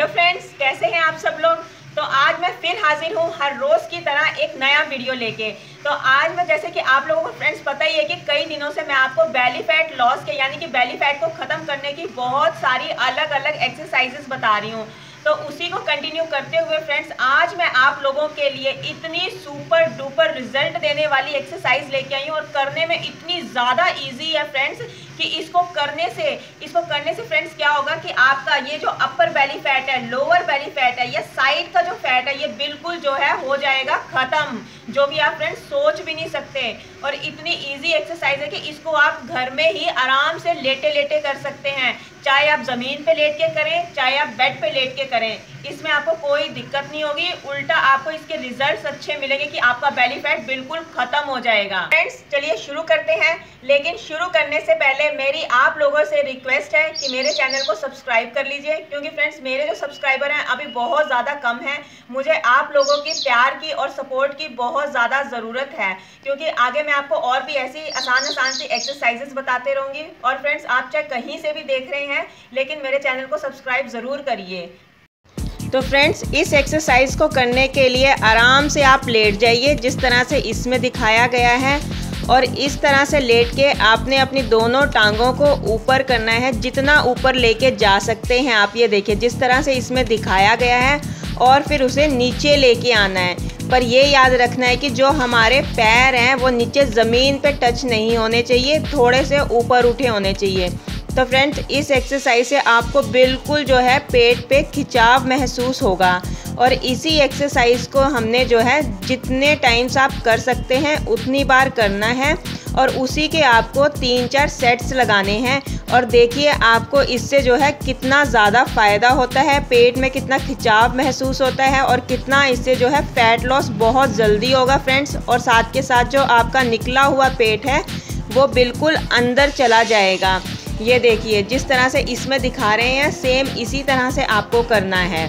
Hello friends, कैसे हैं आप सब लोग? तो आज मैं फिर हाजिर हूँ हर रोज़ की तरह एक नया वीडियो लेके। तो आज मैं, जैसे कि आप लोगों को फ्रेंड्स पता ही है कि कई दिनों से मैं आपको बैली फैट लॉस के, यानी कि बैली फैट को ख़त्म करने की बहुत सारी अलग अलग एक्सरसाइजेस बता रही हूँ। तो उसी को कंटिन्यू करते हुए फ्रेंड्स आज मैं आप लोगों के लिए इतनी सुपर डुपर रिज़ल्ट देने वाली एक्सरसाइज लेके आई हूँ और करने में इतनी ज़्यादा इजी है फ्रेंड्स कि इसको करने से, इसको करने से फ्रेंड्स क्या होगा कि आपका ये जो अपर बैली फैट है लोअर बैली फैट है, या साइड का जो फैट है, ये बिल्कुल जो है हो जाएगा ख़त्म। जो भी आप फ्रेंड्स सोच भी नहीं सकते और इतनी इजी एक्सरसाइज है कि इसको आप घर में ही आराम से लेटे लेटे कर सकते हैं। चाहे आप ज़मीन पे लेट के करें, चाहे आप बेड पे लेट के करें। इसमें आपको कोई दिक्कत नहीं होगी। उल्टा आपको इसके रिजल्ट्स अच्छे मिलेंगे कि आपका बेली फैट बिल्कुल खत्म हो जाएगा। फ्रेंड्स चलिए शुरू करते हैं। लेकिन शुरू करने से पहले मेरी आप लोगों से रिक्वेस्ट है कि मेरे चैनल को सब्सक्राइब कर लीजिए। क्योंकि फ्रेंड्स मेरे जो सब्सक्राइबर हैं, अभी बहुत ज़्यादा कम है। मुझे आप लोगों की प्यार की और सपोर्ट की बहुत ज़्यादा ज़रूरत है, क्योंकि आगे मैं आपको और भी ऐसी आसान आसान सी एक्सरसाइजेस बताते रहूँगी। और फ्रेंड्स आप चाहे कहीं से भी देख रहे हैं, लेकिन मेरे चैनल को सब्सक्राइब ज़रूर करिए। तो फ्रेंड्स इस एक्सरसाइज को करने के लिए आराम से आप लेट जाइए, जिस तरह से इसमें दिखाया गया है। और इस तरह से लेट के आपने अपनी दोनों टांगों को ऊपर करना है, जितना ऊपर लेके जा सकते हैं आप। ये देखिए, जिस तरह से इसमें दिखाया गया है और फिर उसे नीचे लेके आना है। पर ये याद रखना है कि जो हमारे पैर हैं, वो नीचे ज़मीन पे टच नहीं होने चाहिए, थोड़े से ऊपर उठे होने चाहिए। तो फ्रेंड्स इस एक्सरसाइज से आपको बिल्कुल जो है पेट पे खिंचाव महसूस होगा। और इसी एक्सरसाइज को हमने जो है जितने टाइम्स आप कर सकते हैं, उतनी बार करना है। और उसी के आपको तीन चार सेट्स लगाने हैं। और देखिए आपको इससे जो है कितना ज़्यादा फ़ायदा होता है, पेट में कितना खिंचाव महसूस होता है और कितना इससे जो है फ़ैट लॉस बहुत जल्दी होगा फ्रेंड्स और साथ के साथ जो आपका निकला हुआ पेट है, वो बिल्कुल अंदर चला जाएगा। ये देखिए जिस तरह से इसमें दिखा रहे हैं सेम इसी तरह से आपको करना है।